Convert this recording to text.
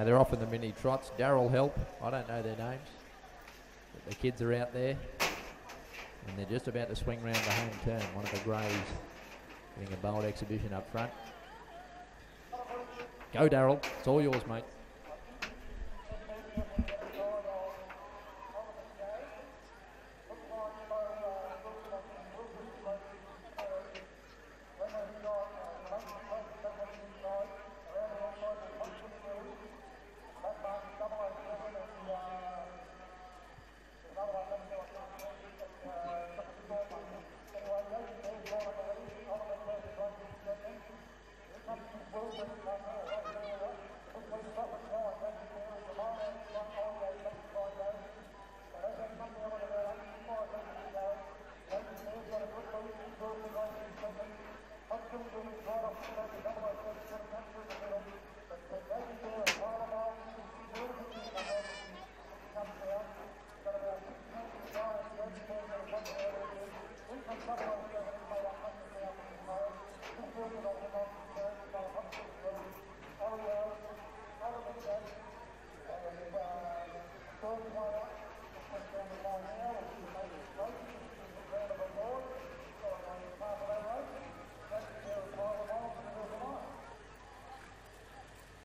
Now they're off in the mini trots. Daryl Help, I don't know their names. But the kids are out there. And they're just about to swing round the home turn. One of the greys getting a bold exhibition up front. Go, Daryl. It's all yours, mate.